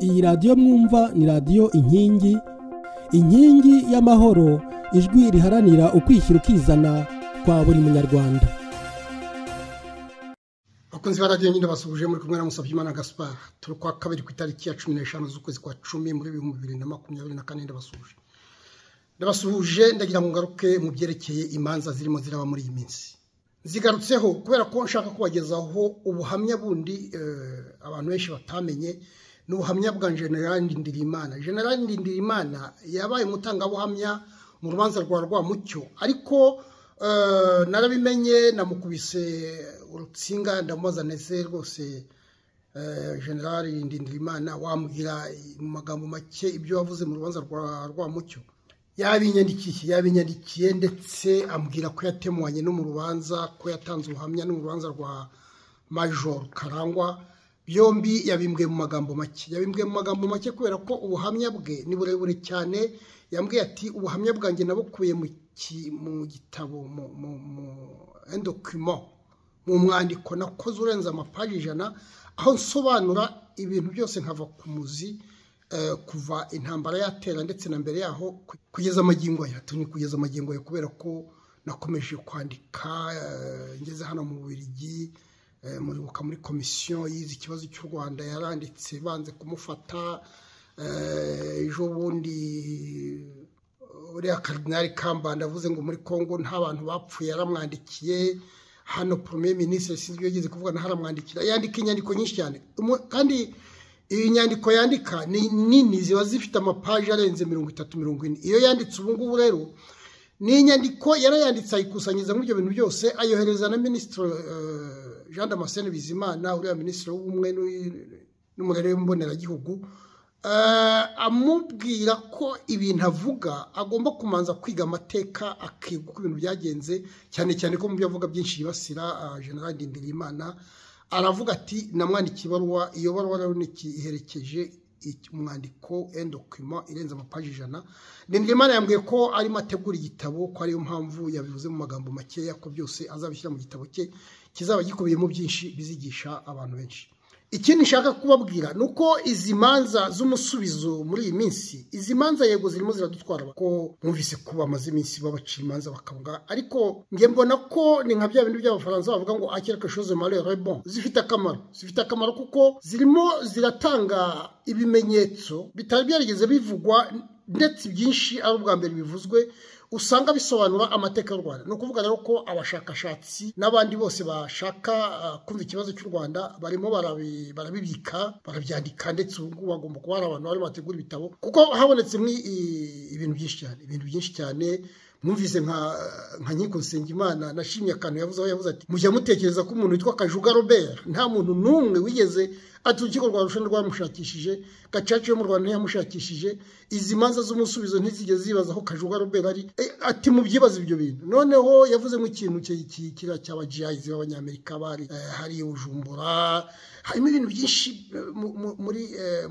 iyi radiyo mwumva ni radiyo inkingi. Inkingi y'amahoro ijwi riharanira ukwishyira ukizana kwa buri munyarwanda. Abakunzi ba radiyo nyine basuhuje muri kumwe na Musabyimana gaspar. Turi kwa kabiri ku itariki ya cumi n'eshanu z'ukwezi kwa cumi muri ibihumbi bibiri na makumyabiri na kane ndabasuhuje ndabasuhuje ndagira ngo ngaruke mu byerekeye imanza zirimo ziraba muri iyi minsi. Zigarutseho kubera ko nshaka kubagezaho ubuhamya bundi abantu benshi batamenye ni ubuhamya bwa generali ndindirimana generali ndindirimana yabaye umutangabuhamya mu rubanza rwa rwamucyo. Ariko narabimenye namukubise urutsinga ndamubaza neza rwose generali ndindirimana wambwira mu magambo make ibyo wavuze mu rubanza rwa rwamucyo. Yabinyandikiye yabinyandikiye ndetse ambwira ko yatemwanye no mu rubanza ko yatanze ubuhamya no mu rubanza rwa major karangwa. Byombi yabimbwiye mu magambo make. Yabimbwiye mu magambo make kubera ko ubuhamya bwe ni burebure cyane. Yambwiye ati ubuhamya bwanjye nabukuye mu gitabo mu endokima mu mwandiko. Nakoze urenze amapaji ijana aho nsobanura ibintu byose nkava ku muzi kuva intambara yatera ndetse na mbere yaho kugeza amagingo aya. Turi kugeza amagingo aya kubera ko nakomeje kwandika ngeze hano mu Bubiligi muribuka muri komisiyo yize ikibazo cy'u rwanda yaranditse banze kumufata. Ejo bundi uriya karidinari kambanda avuze ngo muri congo nta bantu bapfuye yaramwandikiye. Hano poromeye minisitiri ibyo yigeze kuvuga haramwandikira. Yandika inyandiko nyinshi cyane. Kandi iyi nyandiko yandika ni nini ziba zifite amapaji arenze mirongo itatu mirongo ine. Iyo yanditse ubu ngubu rero ni inyandiko yarayanditse ayikusanyiriza muri ibyo bintu byose ayohereza na minisitiri jean damascene bizimana uriya minisitiri w'ubumwe n'umurere w'imboneragihugu amubwira ko ibintu avuga agomba kumanza kwiga amateka akiga uko ibintu byagenze cyane cyane ko mu byo avuga byinshi yibasira general ndindirimana aravuga ati namwandikiye ibaruwa iyo baruwa rero iherekeje umwandiko endokima irenze amapaji ijana. Ndindirimana yambwiye ko arimo ategura igitabo ko ariyo mpamvu yabivuze mu magambo makeya ko byose azabishyira mu gitabo cye kizaba gikubiyemo byinshi bizigisha abantu benshi. Ikindi nshaka kubabwira ni uko izi manza z'umusubizo muri iyi minsi izi manza yego zirimo ziradutwara ko mwumvise ko bamaze iminsi babacira imanza bakavuga ariko njye mbona ko ni nka bya bindi by'abafaransa bavuga ngo akireka shoze mare rebon zifite akamaro. Zifite akamaro kuko zirimo ziratanga ibimenyetso bitari byarigeze bivugwa ndetse byinshi ari ubwa mbere bivuzwe usanga bisobanura amateka y'u rwanda. Ni ukuvuga rero ko abashakashatsi n'abandi bose bashaka kumva ikibazo cy'u rwanda barimo barabibika barabyandika ndetse ubu ngubu bagomba kuba hari abantu barimo bategura ibitabo kuko habonetsemo ibintu byinshi cyane ibintu byinshi cyane. Mwumvise nka nkiko nsengimana nashimye akantu yavuze aho yavuze ati mujya mutekereza ko umuntu witwa kajuga robert nta muntu n'umwe wigeze ati urukiko rwa rushani rwamushakishije gacaca yo mu rwanda ntiyamushakishije izi manza z'umusubizo ntizigeze zibaza aho kajuga robert ari. Ati mubyibaze ibyo bintu. Noneho yavuze nk'ikintu kiriya cy'abajiyayizi b'abanyamerika bari hari bujumbura harimo ibintu byinshi muri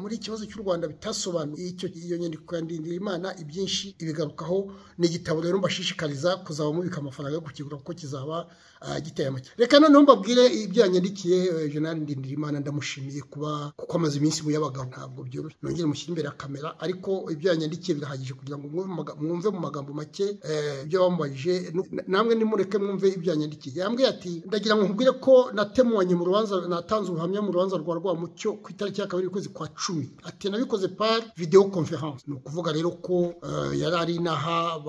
muri ikibazo cy'u rwanda bitasobanuye. Iyo nyandiko ya ndindirimana ibyinshi ibigarukaho ni igitabo rero mbashishikariza kuzaba mubika amafaranga yo kukigura kuko kizaba giteye amake reka noneho mbabwire ibyo yanyandikiye jenali ndindirimana ndamushimiye. Kuba kuko amaze iminsi mu y'abagabo ntabwo byoroshye. Nongere mushyire imbere kamera ariko ibyo yanyandikiye birahagije kugira ngo mwumve mu magambo make ibyo bamubajije. Namwe nimureke mwumve ibyo yanyandikiye yambwiye ati ndagira ngo nkubwire ko natemwanye mu rubanza natanze ubuhamya mu rubanza rwa rwamucyo ku itariki ya kabiri y'ukwezi kwa cumi. Ati nabikoze par video conference. Ni ukuvuga rero ko yari ari inaha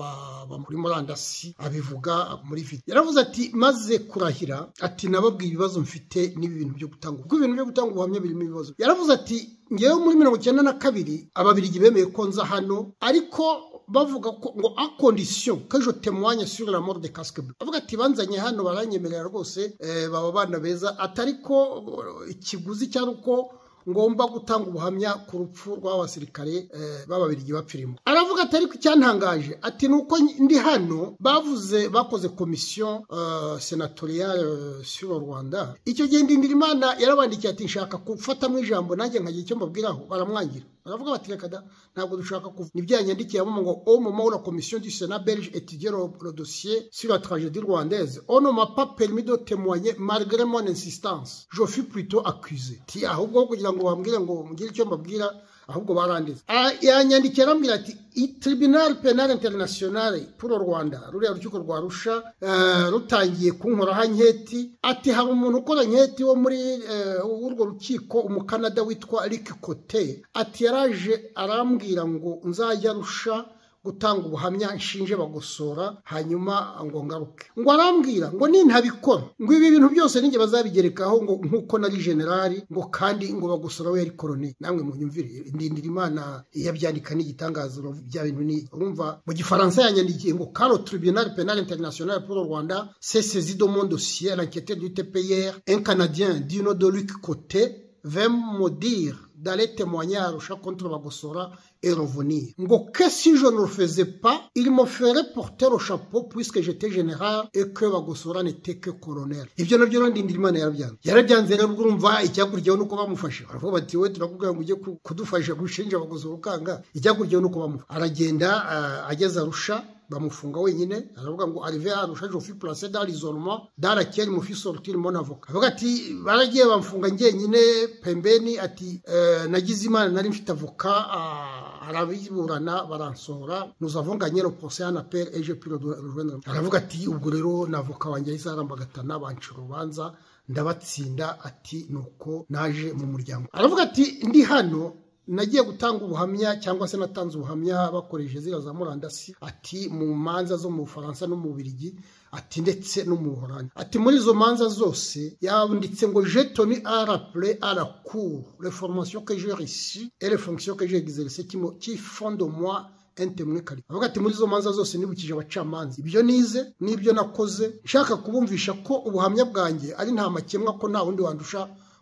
muri murandasi abivuga muri video. Yaravuze ati maze kurahira. Ati nababwiye ibibazo mfite n'ibi bintu byo gutanga kuko ibintu byo gutanga ubuhamya birimo ibibazo. Yaravuze ati ngewe muri mirongo icyenda na kabiri ababirigi bemeye ko nza hano ariko bavuga ko ngo a condition que je témoigne sur la mort de casque bleu. Avuga ati banzanye hano baranyemerera rwose baba abana beza atari ko ikiguzi cyari uko ngomba gutanga ubuhamya ku rupfu rw'abasirikare b'ababirigi bapfirimo aravuga ati ariko icyantangaje? Ati ni uko ndi hano bavuze bakoze komisiyo senatoriyale sur rwanda. Icyo gihe ndindirimana yarabandikiye ati nshaka gufatamo ijambo nanjye nkagira icyo mbabwiraho baramwangira. Au moment où la commission du Sénat belge étudiait le, dossier sur la tragédie rwandaise. On ne m'a pas permis de témoigner malgré mon insistance. Je fus plutôt accusé ahubwo barandize yanyandikiye arambwira ati tribunal penal international pour rwanda ruriya rukiko rwa rusha rutangiye kunkoraho nketi ati hari umuntu ukora nketi wo muri urwo rukiko umukanada witwa Rick ati yaraje arambwira ngo nzajya rusha gutanga ubuhamya nshinje bagosora hanyuma ngo ngaruke. Ngo arambwira ngo nintabikora ngo ibi bintu byose ninjye bazabigerekaho ngo nk'uko nari generali ngo kandi ngo bagosora we yari korone namwe munyumvire ndindira imana yabyandika n'igitangazo bya bintu ni urumva? Mu gifaransa yanyandikiye ngo karo tribunal penal international pour le rwanda c'est saisi de mon dossier l'enquête du TPR un canadien du nom de Luc Côté dire d'aller témoigner à Arusha contre Bagosora et revenir. Ngo que si je ne le faisais pas, il me ferait porter au chapeau puisque j'étais général et que Bagosora n'était que colonel. Ibyo na byo ndindira Imana yarabyanze. Yarabyanze rero urumva icyakurikiyeho nuko bamufashe. Baravuga bati we turakubwira ngo ujye kudufasha gushinja Bagosora ukanga. Icyakurikiyeho nuko bamufashe. Aragenda uh, ageze Arusha bamufunga wenyine aravuga ngo arrivé à Arusha je fus placé dans l'isolement dans laquelle me fit sortir mon avocat. Avuga ati baragiye bamfunga njyenyine pembeni ati uh, nagize imana nari mfite avoka arabiburana baransohora procès en appel et j'ai pu le rejoindre aravuga ati ubwo rero na avoka wanjye yahise arambagatana banca urubanza ndabatsinda ati nuko naje mu muryango aravuga ati ndi hano nagiye gutanga ubuhamya cyangwa se natanze ubuhamya bakoresheje ziriya za murandasi ati mu manza zo mu bufaransa no mu birigi ati ndetse no mu buhorani ati muri izo manza zose yanditse ngo je tenu à rappeler à la cour les formations que j'ai reçues et les fonctions que j'ai exercées qui font de moi entemwe kari avuga ati muri izo manza zose nibukije abacamanza. Ibyo nize n'ibyo nakoze nshaka kubumvisha ko ubuhamya bwanjye ari nta makemwa ko nta wundi wandusha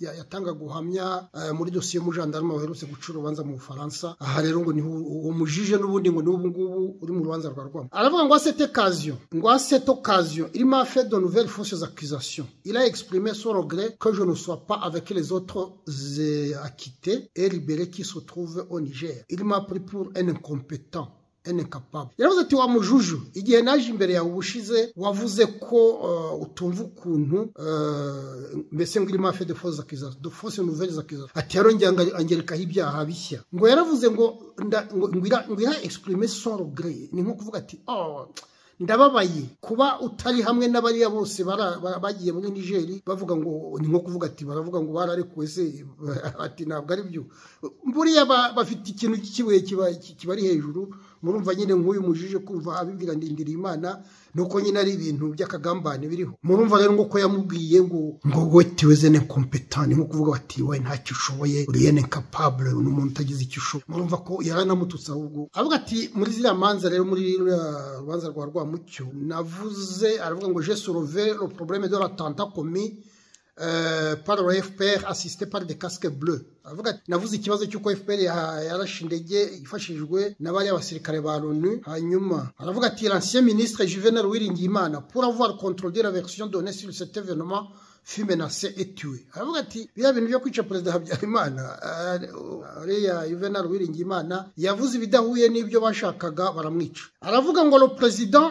yatangaga ubuhamya muri dosiye y'umujandarume waherutse guca urubanza mu bufaransa. Aha rero ngo niho uwo mujije n'ubundi ngo n'ubu ngubu uri mu rubanza rwa rwamo aravuga ngo cette occasion ngo occasion il m'a fait de nouvelles fausses accusations. Il a exprimé son regret que je ne sois pas avec les autres acquittés et libérés qui se trouvent au Niger. Il m'a pris pour un incompétent incapable yaravuze ati wa mujuju. Igihe naje imbere yawe ubushize wavuze ko utumva ukuntu mbese ngo irimo afe de fose akizazo de fose nouvelles akizazo ati yarongera angerekaho ibyaha bishya. Ngo yaravuze ngo ngo ira exprime son regret. Ni nko kuvuga ati oh ndababaye. Kuba utari hamwe n'abariya bose bagiye muri nigeri bavuga ngo ni nko kuvuga ati baravuga ngo bararekuwe se. Ati ntabwo ari byo buriya bafite ikintu cy'ikibuye kibari hejuru murumva nyine nk'uyu mujije kumva abibwira ndindira imana nuko nyine ari ibintu by'akagambane biriho. Murumva rero ngo ko yamubwiye ngo ngo we tiweze ne kompetani nko kuvuga bati we ntacyo ushoboye uriye ne kapabure ni umuntu utagize icyo ushoboye. Murumva ko yaranamututse ahubwo. Avuga ati muri ziriya manza rero muri rubanza rwa rwamucyo navuze aravuga ngo je soulevé le problème de l'attentat commis euh, par le FPR assisté par des casques bleus. Avuga ati navuze ikibazo cy'uko fpr yarashe indege ifashijwe n'abari abasirikare ba loni hanyuma. Aravuga ati l'ancien ministre juvenal uwiringiyimana pour avoir contrôlé la version donnée sur cet événement fut menacé et tué. Aravuga ati biriya bintu byo kwica perezida habyarimana uriya juvenal uwiringiyimana yavuze ibidahuye n'ibyo bashakaga baramwica. Aravuga ngo le président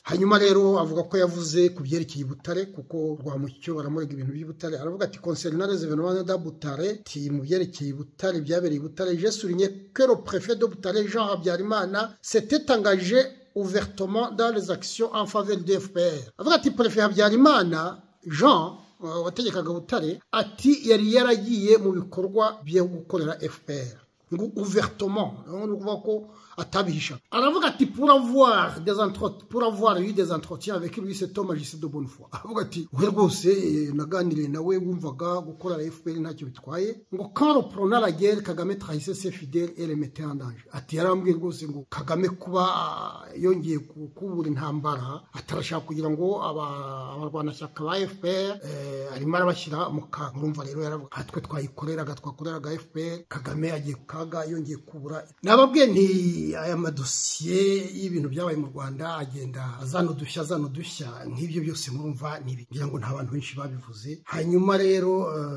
kubiha hanyuma rero avuga ko yavuze ku byerekeye i butare kuko rwamucyo baramurega ibintu by'ibutare aravuga ati concernant les événements de butare ti mu byerekeye butare byabereye butare. Je souligné que le préfet de butare Jean Habyarimana. S'était engagé ouvertement dans les actions en faveur du fpr avuga ati prefe habyarimana jean wategekaga butare ati yari yaragiye mu bikorwa byo gukorera fpr ngo ouvertement. Ni ukuvuga ko atabihisha aravuga ati pour avoir des pour avoir eu des entretiens avec lui cet homme agissait de bonne foi. Aravuga ati we rwose naganiriye nawe wumvaga gukora FPR ntacyo bitwaye. Ngo quand le prôna la guerre Kagame trahissait ses fidèles et les mettait en danger. Ati yarambwiye rwose ngo Kagame kuba yongeye kubura intambara atarashaka kugira ngo abarwanashyaka ba FPR arimo arabashyira mu kaga urumva rero yaravuga twe twayikoreraga twakoreraga FPR Kagame agiye ku kaga yongeye kubura. Nababwiye nti aya madosiye y'ibintu byabaye mu rwanda agenda azana udushya azana udushya. Nk'ibyo byose murumva ngira ngo nta bantu benshi babivuze. Hanyuma rero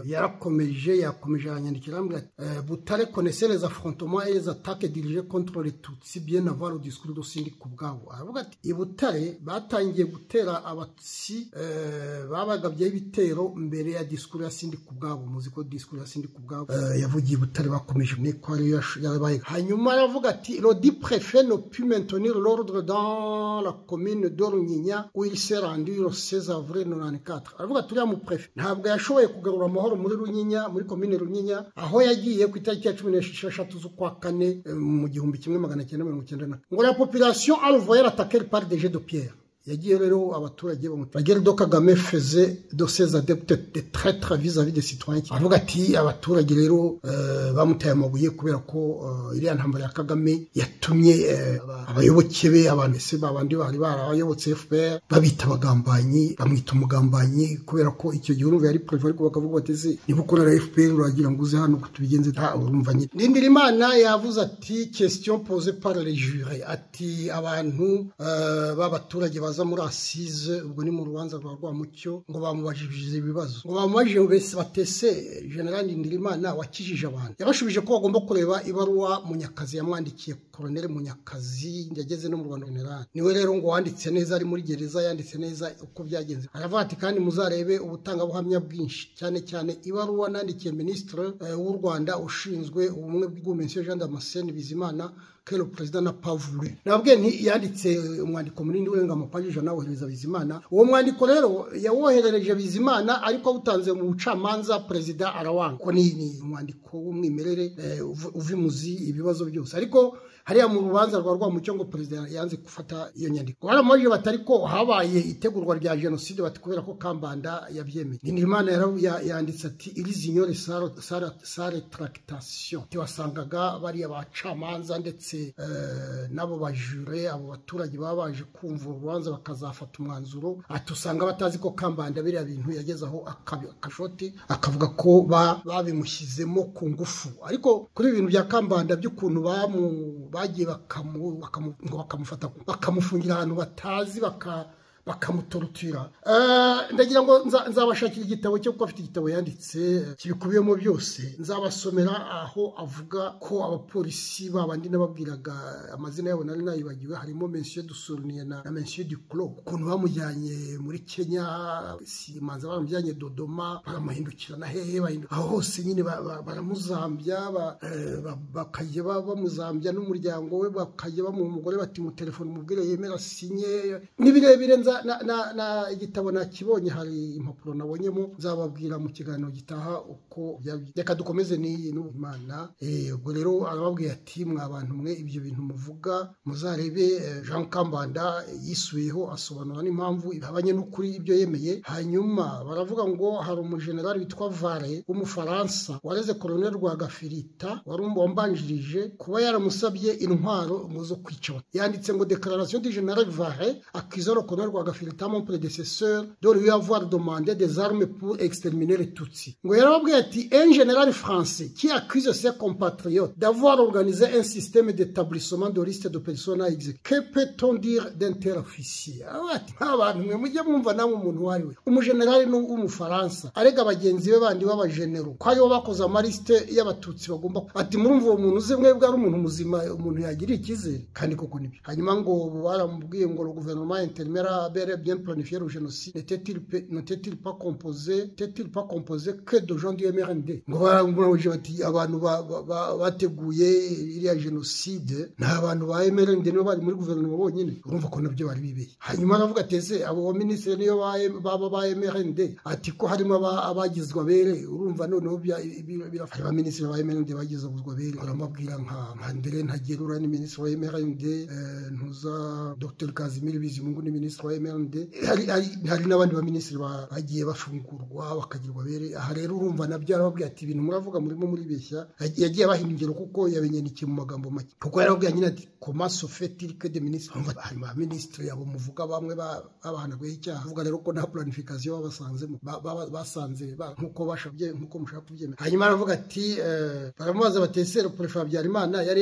yarakomeje yakomeje aranyandikira arambwira ati butare les affrontements et les attaques dirigées contre les tutsi bien avant le discours de sindi ku bwabo aravuga ati i butare batangiye gutera abatsi babagabyeho ibitero mbere ya discours ya sindi ku bwabo muzi ko discours ya sindi ku bwabo yavugiye i butare bakomeje ko ariyo yarabaye. Hanyuma aravuga ati dit préfet ne pu maintenir l'ordre dans la commune d'Orunyinya où il s'est rendu le 16 avril 94 aravuga turiya mu préfet ntabwo yashoboye kugarura amahoro muri Runyinya muri commune Runyinya ngo la population envoyait l'attaquer par des jets de pierre yagiye rero abaturage bagera do feze de ses de vis-à-vis des citoyens avuga ati abaturage rero bamutaye amabuye kubera ko iriya ntambara ya kagame yatumye abayoboke be abantu ese babandi bari barayobotse fpr babita abagambanyi bamwita umugambanyi kubera ko icyo gihe urumva yari ariko bakavuga niba fpr uragira question posée par les jurés baza muri asize ubwo ni mu rubanza rwa rwamucyo ngo bamubajije ibibazo. Ngo bamubajije mbese batese general Ndindirimana wakijije abantu? Yabashubije ko bagomba kureba ibaruwa munyakazi yamwandikiye koronere munyakazi yageze no mu rwanda. General ni we rero ngo wanditse neza ari muri gereza yanditse neza uko byagenze. Aravuga ati kandi muzarebe ubutangabuhamya bwinshi. Cyane cyane ibaruwa nandikiye minisitiri w'u rwanda ushinzwe ubumwe bw'ubumensiyo jean damascene bizimana kero perezida na pavure nababwiye nti yanditse umwandiko munini urenga amapaji ijana wohereza bizimana uwo mwandiko rero yawoherereje bizimana ariko awutanze mu bucamanza perezida arawanga ni umwandiko w'umwimerere uva imuzi ibibazo byose ariko hariya mu rubanza rwa rwamucyo ngo perezida yanze gufata iyo nyandiko. Baramubajije bati ariko habaye itegurwa rya jenoside bati kubera ko kambanda yabyemeye. Ndinimana yanditse ati iri zinyore sare tractation. Wasangaga bariya bacamanza ndetse n'abo bajure abo baturage baba baje kumva urubanza bakazafata umwanzuro. Ati usanga batazi ko kambanda biriya bintu yagezeho akashoti akavuga ko babimushyizemo ku ngufu. Ariko kuri ibintu bya kambanda by'ukuntu bagiye bakamufata bakamufungira ahantu batazi bakamutorotira ndagira ngo nzabashakira igitabo cyo kuko afite igitabo yanditse kibikubiyemo byose. Nzabasomera aho avuga ko abapolisi babandi nababwiraga amazina yabo nari nayibagiwe harimo mensiyo dusuruniye na mensiyo du clo ukuntu bamujyanye muri kenya simanza bamujyanye dodoma baramuhindukira na hehe aho hose nyine baramuzambya bakajya bamuzambya n'umuryango we bakajya bamuha umugore bati mu telefone umubwire yemera sinye. Ni birebire nza igitabo nakibonye hari impapuro nabonyemo nzababwira mu kiganiro gitaha uko reka dukomeze n'iyi n'ubumana ubwo rero arababwiye ati mwa bantu mwe ibyo bintu muvuga muzarebe. Jean kambanda yisubiyeho asobanura n'impamvu ihabanye n'ukuri ibyo yemeye. Hanyuma baravuga ngo hari umujenerali witwa vare w'umufaransa wareze koloneli rwagafirita wari wambanjirije kuba yaramusabye intwaro ngo zo kwica yanditse ngo dekararasiyo di general vare akizoro koloneli mon predecesseur de lui avoir demandé des armes pour exterminer les tutsi ngo yarababwiye ati un général français qui accuse ses compatriotes d'avoir organisé un système d'établissement de de personnes à exécuter? Que peut-on dire d'un tel officier? Umuntu uwo ari we. Umujenerali w'umufaransa arega bagenzi be bandi b'abajenero ko aribo bakoze amalisite y'abatutsi bagomba ati murumva uwo muntu uze umuntu muzima umuntu yagiriye icyizere? Kandi koko nibyo. Hanyuma ngo baramubwiye ngo bel et bien planifié le génocide. N'était-il pas composé que de gens du MRND ngo baramubajije bati abantu bateguye iriya jenoside ni abantu ba MRND bari muri guverinoma bonyine urumva ko nabyo bari hanyuma aravuga abo baminisitiri niyo baba ba MRND ati ko harimo abagizwe abere urumva noneho hari abaminisitiri ba MRND uramubwira nka Ntagerura ni minisitiri wa MRND ntuza Dr Kazimiri Bizimungu ni minisitiri wa MRND hari n'abandi baminisitiri bagiye bafungurwa bakagirwa abere aha rero urumva na byo arababwira ati ibintu muravuga murimo muribeshya yagiye abaha ingero kuko yabinyanikiye mu magambo make. Kuko yarababwira nyine ati komaso fetiri que de minisitiri hari ba minisitiri yabo muvuga bamwe babahanaguyeho icyaha. Avuga rero ko nta planification babasanzemo basanze nk'uko bashabye nk'uko mushaka kubyemera. Hanyuma aravuga ati baramubaza batesera prefe habyarimana yari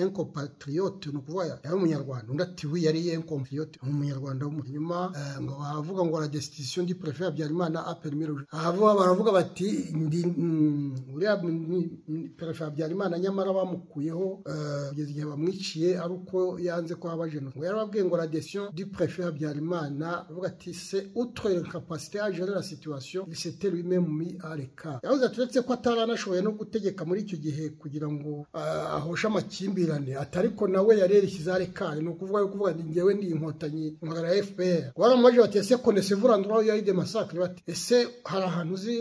encompatriote ni ukuvuga yari umunyarwanda. Undi ati wi yari encompatriote ni umunyarwanda w'umunyuma ngo bavuga ngo la destitution du prefe habyarimana a permis ahavuga baravuga bati ndi uriya prefe habyarimana nyamara bamukuyeho kugeza igihe bamwiciye ari uko yanze ko haba jenoside ngo yarababwiye ngo la destitution du prefe habyarimana avuga ati à gérer la situation il s'était lui-même mis à l'écart. Yavuze ati uretse ko atari anashoboye no gutegeka muri icyo gihe kugira ngo ahoshe amakimbirane. Ati ariko nawe yarishyize arekare ni ukuvuga yo kuvuga ngo ngewe ndi inkotanyi nkorera fpr baramubajije bati ese konese vurandura yari de masakre bati ese hari ahantu uzi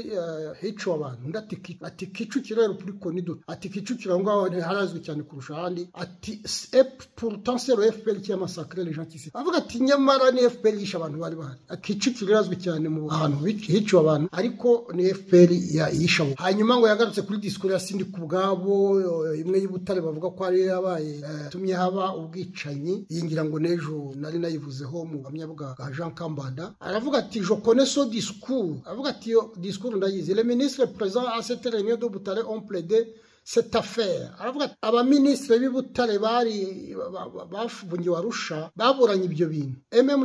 hiciwe abantu? Undi ati kicukiro rero kuri konido ati kicukiro aho ngaho harazwi cyane kurusha ahandi. Ati pourtant c'est le fpr qui a massacré les gens se avuga ati nyamara ni fpr yishe abantu bari bahari. Kicukiro irazwi cyane mu hantu hiciwe abantu ariko ni fpr yishe abo. Hanyuma ngo yagarutse kuri disikuru ya sindi ku bwabo imwe y'ubutare bavuga ko ari yabaye tumye haba ubwicanyi iyi ngira ngo n'ejo nari nayivuzeho mu buhamya bwa Jean Kambanda aravuga je connais ce discours. Avuga ati yo discours le ministre présent à cette réunion de Butare ont plaidé cette affaire. Aravuga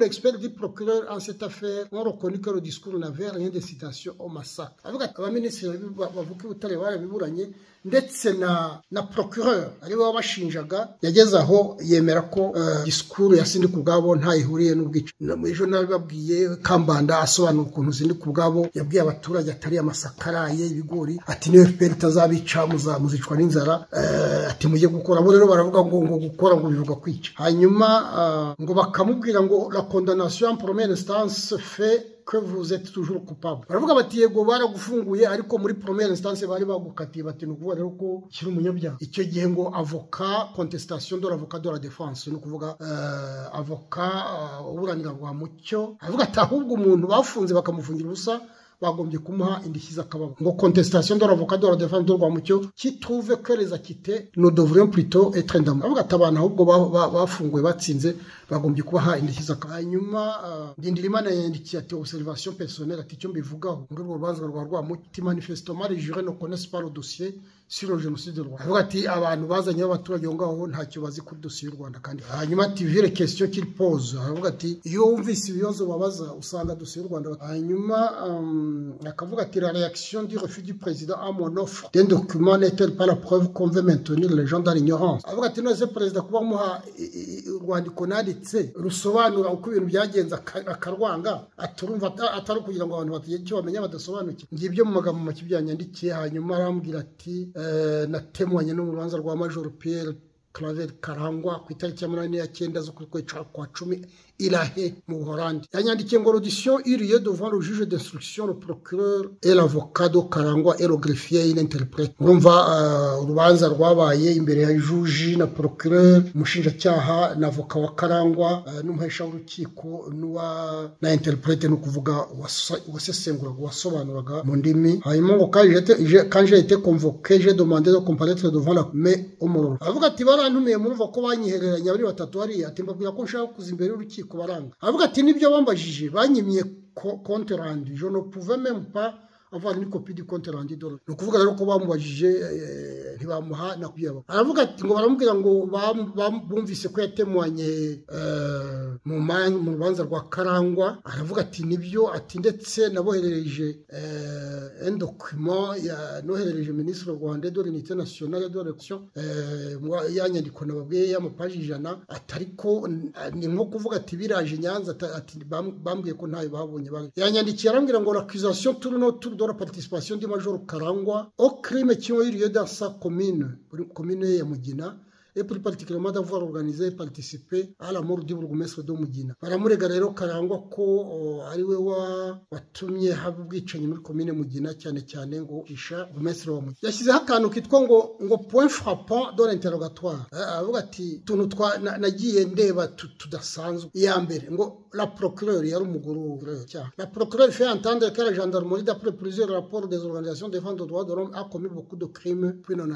l'expert du procureur en cette affaire ont reconnu que le discours n'avait rien de citation au massacre ndetse na na procureur. Ari we wabashinjaga yageze aho yemera ko disikuru ya sindi ku bwabo ntayihuriye n'ubwicanyi ejo nabibabwiye kambanda asobanura ukuntu sindi ku bwabo yabwiye abaturage atari amasakaraye ibigori ati niyo fpr itazabica muzicwa n'inzara. Ati mujye gukora. Bo rero baravuga ngo ngo gukora ngo bivuga kwica. Hanyuma ngo bakamubwira ngo la condamnation en première instance fait que vous êtes toujours coupable. Baravuga bati yego baragufunguye ariko muri première instance bari bagukatiye bati ni ukuvuga rero ko kiri umunyabyaha. Icyo gihe ngo avoka contestation de l'avocat de la défense ni ukuvuga uh, avoka uh, uburanira rwa mucyo. Aravuga ati ahubwo umuntu bafunze bakamufungira ubusa bagombye kumuha indishyi contestation de l'avocat de la défense de Rwamucyo que les acquittés nous devrions plutôt être indemnes. Avuga ahubwo bafunguwe batsinze bagombye kubaha indishyi manifestement les jurés ne connaissent pas le dossier sur le génocide du Rwanda. Avuga ati abantu bazanye abaturage aho ngaho ntacyo bazi kuri dosiye y'u Rwanda kandi. Hanyuma ati vire question qu'il pose. Aravuga ati iyo wumvise ibibazo babaza usanga dosiye y'u Rwanda hanyuma akavuga ati la réaction du refus du président à mon offre d'un document n'est-elle pas la preuve qu'on veut maintenir les gens dans l'ignorance? Avuga ati none perezida kuba muha urwandiko nanditse rusobanura uko ibintu byagenze akarwanga aturumva atari ukugira ngo abantu batagira icyo bamenya badasobanukiwe ngibyo mu magambo make byanyandikiye hanyuma arambwira ati natemwanye no mu rubanza rwa major Pierre Claver Karangwa ku itariki ya munani ya cyenda z'ukwezi kwa cumi. Irahe mu Buholandi yanyandikiye ngo devant le juge d'instruction le procureur et l'avocat de Karangwa et le greffier l'interprète juji na procureur umushinjacyaha na avoka wa Karangwa wasobanuraga mu ndimi hanyuma ngo quand j'ai été convoqué j'ai demandé de comparaître devant la mais baranga. Avuga ati ni byo bambajije banyimye compte rendu je ne pouvais même pas avana n'ikopi di konti randi dore ni ukuvuga rero ko bamubajije ntibamuha na kuyaba. Aravuga ati ngo baramubwira ngo bumvise ko yatemwanye mu rubanza rwa karangwa. Aravuga ati ni byo ati ndetse naboherereje endokima noherereje minisitiri rwanda de l'unité nationale de l'élection ya nyandiko nababwiye y'amapaji ijana. Ati ariko ni nko kuvuga ati biraje nyanza ati bambwiye ko ntayo babonye. Yanyandikiye arambwira ngo l'accusation tourne autour de la participation du major karangwa au crime qui ont eu lieu dans sa commune commune ya mugina et plus particulièrement d'avoir organisé et participé à la mort du bourgmestre de Mugina. Baramurega rero karangwa ko ari we watumye haba ubwicanyi muri komine Mugina cyane cyane ngo isha bourgmestre wa Mugina. Yashyizeho akantu kitwa ngo ngo point frappant dans l'interrogatoire. Avuga ati tuntu twa nagiye ndeba tudasanzwe. Iya mbere ngo la procureur yari umugore cyaha la procureur fait entendre que la gendarmerie d'après plusieurs rapports des organisations défendant les droits de l'homme a commis beaucoup de crimes puis non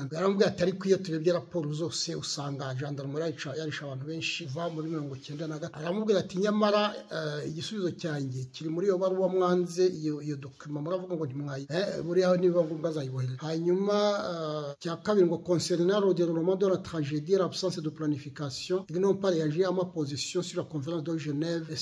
muri mirongo icyenda na gatatu aramubwira ati nyamara igisubizo cyanjye kiri muri iyo baruwa mwanze iyo dokima muravuga ngo ntimwayi buriya niba ngombwa azayibohereza hanyuma cya kabiri ngo concernant le déroulement de la tragédie l'absence de planification ils n'ont pas réagi à ma position sur la conférence de Genève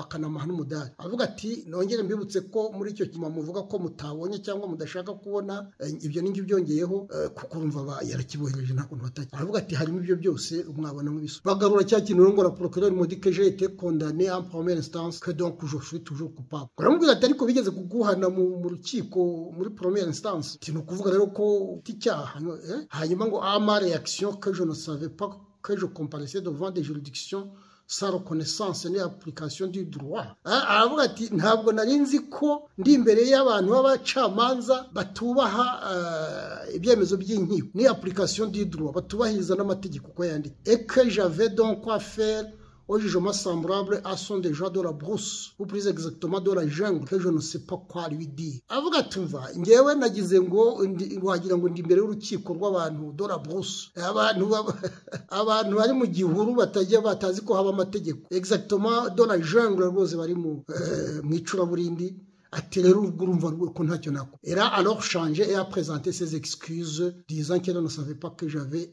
bakanamuha n'umudari avuga ati nongere mbibutse ko muri icyo cyuma muvuga ko mutabonye cyangwa mudashaka kubona ibyo n'ibyo byongeyeho kuko urumva yarakibohereje nta kuntu batajya aravuga ati harimo ibyo byose mwabona nk'ibisu bagarura cya kintu ngo la procureur modi que j'ai été condamné en première instance que donc je suis toujours coupable. Uramubwira ati ariko bigeze kuguhana mu rukiko muri première instance? Ni ukuvuga rero ko icyaha hanyuma ngo ama réaction que je ne savais pas que je comparaissais devant des juridictions sa reconnaissance n'application du droit. Aravuga ati ntabwo nari nzi ko ndi imbere y'abantu b'abacamanza batubaha ibyemezo by'inkiko ni application du droit. Batubahiriza n'amategeko uko yanditse. Que j'avais donc quoi faire au jugement semblable à son déjà de la brousse ou plus exactement de la jungle que je ne sais pas quoi lui dire. Avuga tumva ngewe nagize ngo wagira ngo ndi imbere y'urukiko rw'abantu de la brousse. Abantu abantu bari mu gihuru batajya batazi ko haba amategeko. Exactement de la jungle rwose bari mu icuraburindi ati rero ubwo urumva ko ntacyo nako era alors changé et a présenté ses excuses disant qu'elle ne savait pas que j'avais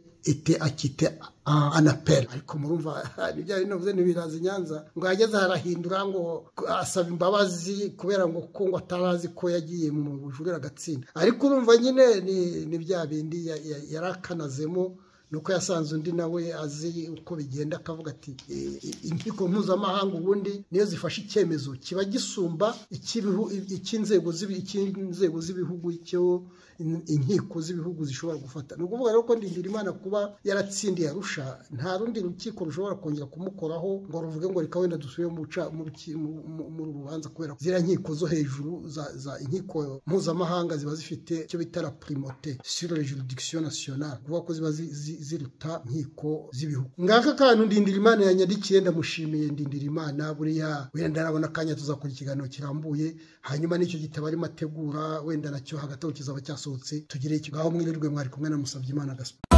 acquitté en appel. Ariko murumva ni byo binavuze ntibiraza nyanza. Ngo yageze arahindura ngo asaba imbabazi kubera ngo ko ngo atarazi ko yagiye mu bujurire agatsinda ariko urumva nyine ni bya bindi yari akanazemo nuko yasanze undi nawe azi uko bigenda akavuga ati inkiko mpuzamahanga ubundi niyo zifashe icyemezo kiba gisumba icy'inzego z'ibihugu icyo inkiko z'ibihugu zishobora gufata. Ni ukuvuga rero ko ndindira imana kuba yaratsindiye arusha nta rundi rukiko rushobora kongera kumukoraho ngo ruvuge ngo reka wenda dusubire mu rubanza kubera ko ziriya nkiko zo hejuru za inkiko mpuzamahanga ziba zifite icyo bita la primote sur la juridiction nationale. Kuvuga ko ziba ziruta nkiko z'ibihugu. Ngaka kantu ndindira imana yanyandikiye ndamushimiye ndindira imana buriya wenda arabona akanya tuzakora ikiganiro kirambuye hanyuma n'icyo gitabo arimo ategura wenda na cyo hagati aho kizaba cyasohotse tugire ikigaho mwirirwe mwari kumwe na musabye imana gaspa